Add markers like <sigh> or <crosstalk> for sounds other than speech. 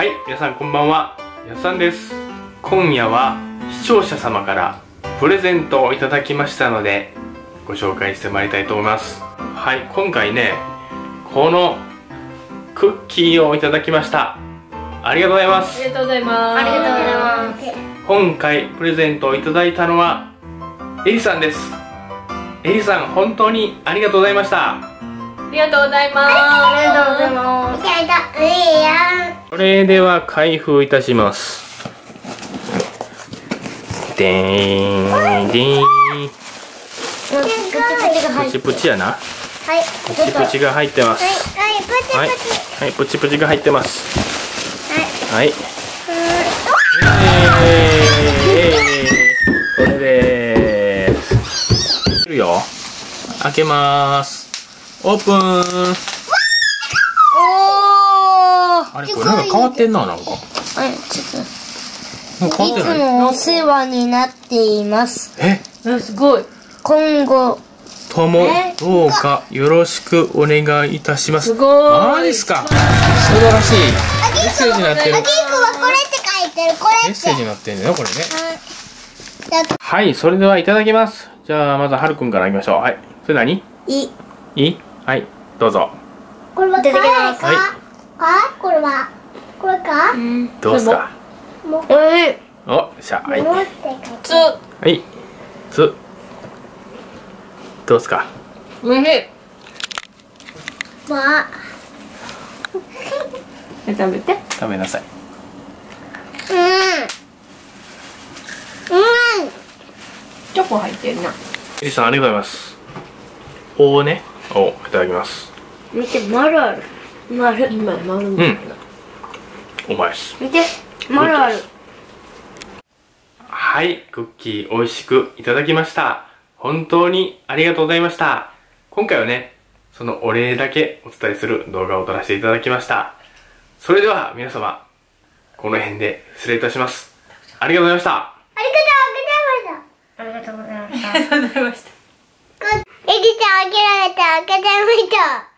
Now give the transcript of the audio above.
はい皆さんこんばんは。やっさんです。今夜は視聴者様からプレゼントをいただきましたのでご紹介してまいりたいと思います。はい今回ねこのクッキーをいただきました。ありがとうございます。ありがとうございます。ありがとうございます。今回プレゼントをいただいたのはエリさんです。エリさん本当にありがとうございました。ありがとうございます。ありがとうございます。いた。だくやそれでは開封いたします。でーんでーん。プチプチやな。はい。プチプチが入ってます。はい。はい。プチプチはい、はい、プチプチが入ってます。はい。はい。えー、これでーす。いるよ。開けます。オープンあれこれなんか変わってんななんか。もはいちょっうと。いつ変わってない。もお世話になっています。え？うんすごい。今後。ともどうかよろしくお願いいたします。すごい。マジっすか？素晴らしい。メッセージになってる。ピンクはこれって書いてる。これメッセージになってんだよこれね。はい。それではいただきます。じゃあまずはるくんからいきましょう。はい。それ何？い。い？いはいどうぞ。これは誰か？はいか？これは？これか？どうっすか？もう。えおしゃはいつ。はい。つ。どうっすか？おい。しいまあ。え <laughs> 食べて。食べなさい。うん。うん。チョコ入ってるな。エリさんありがとうございます。おおね。おいただきます。見て丸ある丸今丸うんお前です見て丸あるはい、クッキー美味しくいただきました。本当にありがとうございました。今回はね、そのお礼だけお伝えする動画を撮らせていただきました。それでは皆様、この辺で失礼いたします。ありがとうございました。ありがとうございましたありがとうございましたありがとうございましたエリちゃんあげられたあげてみた